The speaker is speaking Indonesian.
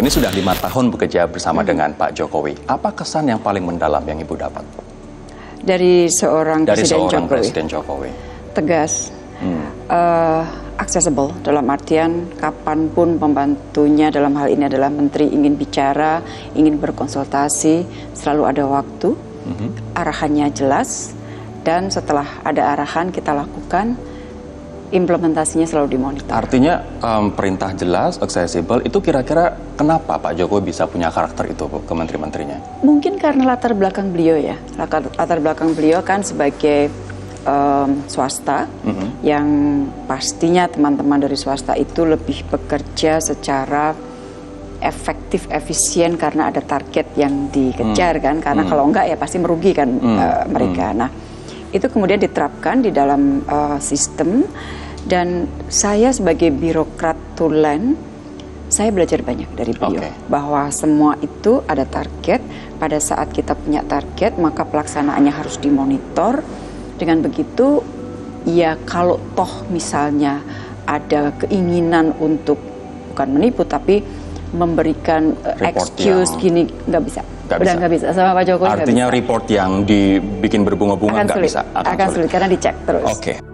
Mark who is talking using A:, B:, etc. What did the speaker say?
A: Ini sudah lima tahun bekerja bersama dengan Pak Jokowi. Apa kesan yang paling mendalam yang Ibu dapat?
B: Dari seorang
A: Dari
B: Presiden
A: seorang
B: Jokowi.
A: Presiden Jokowi.
B: Tegas,
A: Hmm.
B: eh, accessible dalam artian kapan pun pembantunya dalam hal ini adalah menteri ingin bicara, ingin berkonsultasi, selalu ada waktu, arahannya jelas, dan setelah ada arahan kita lakukan, implementasinya selalu dimonitor.
A: Artinya em, perintah jelas, accessible, itu kira-kira kenapa Pak Jokowi bisa punya karakter itu ke menteri-menterinya?
B: Mungkin karena latar belakang beliau ya, latar, latar belakang beliau kan sebagai em, swasta, yang pastinya teman-teman dari swasta itu lebih bekerja secara efektif, efisien karena ada target yang dikejar kan, karena kalau enggak ya pasti merugikan eh, mereka. Nah itu kemudian diterapkan di dalam eh, sistem dan saya sebagai birokrat tulen saya belajar banyak dari beliau
A: Oke.
B: bahwa semua itu ada target. Pada saat kita punya target, maka pelaksanaannya harus dimonitor. Dengan begitu, ya kalau toh misalnya ada keinginan untuk bukan menipu tapi memberikan uh, excuse
A: yang-
B: gini nggak bisa.
A: Nggak
B: Udah
A: bisa.
B: nggak bisa sama Pak Jokowi
A: Artinya
B: bisa.
A: report yang dibikin berbunga-bunga
B: akan
A: nggak
B: sulit,
A: bisa.
B: akan, sulit karena dicek terus.
A: Oke.